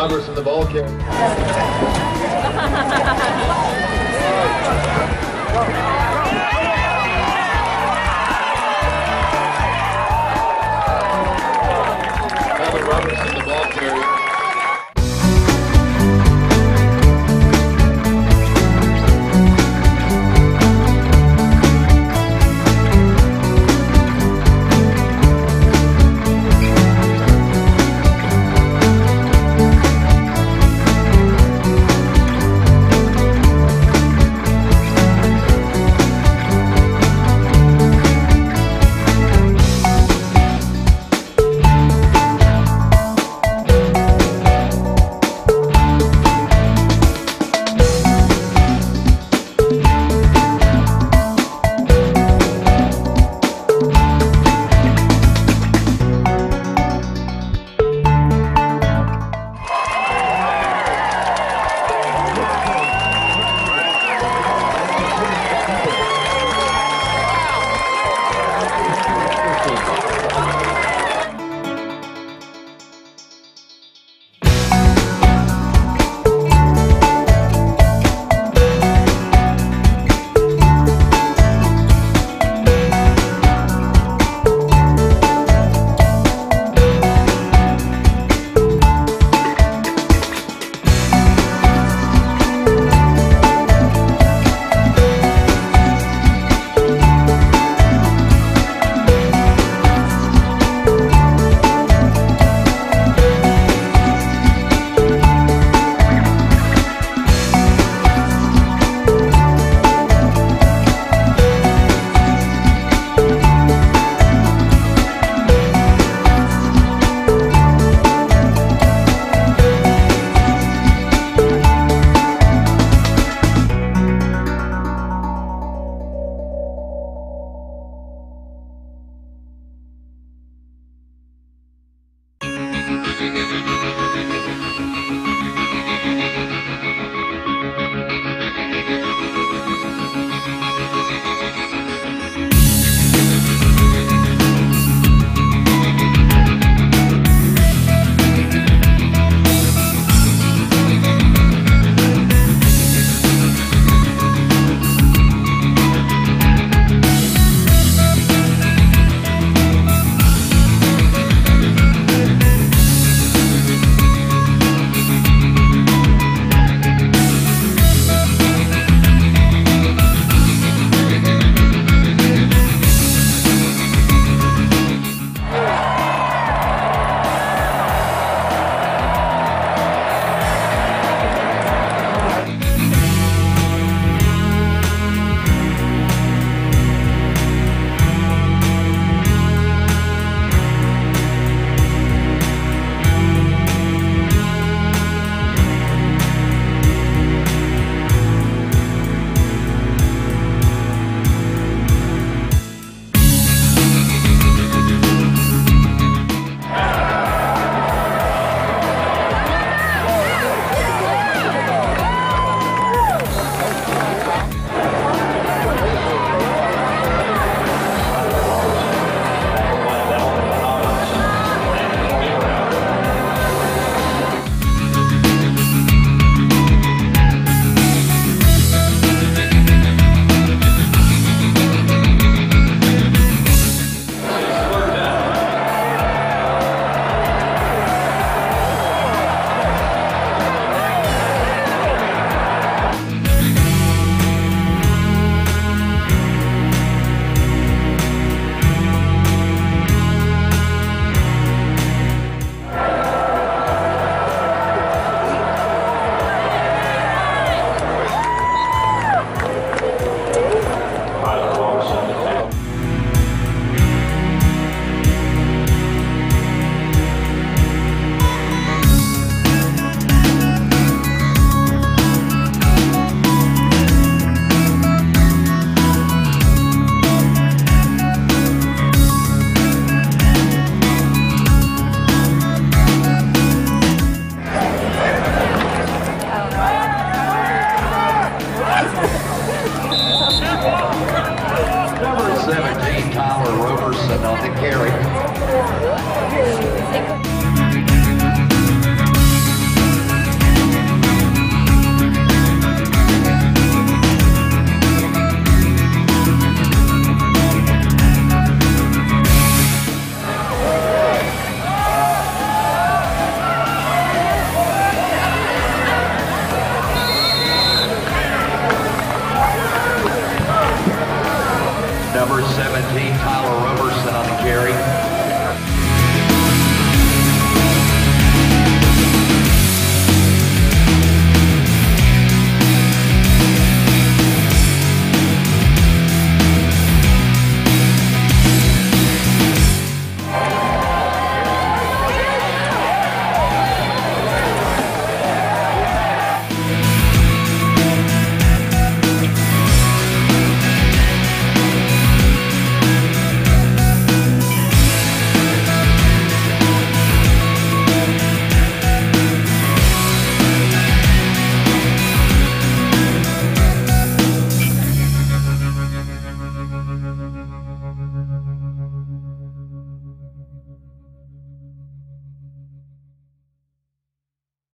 Robertson, the ball.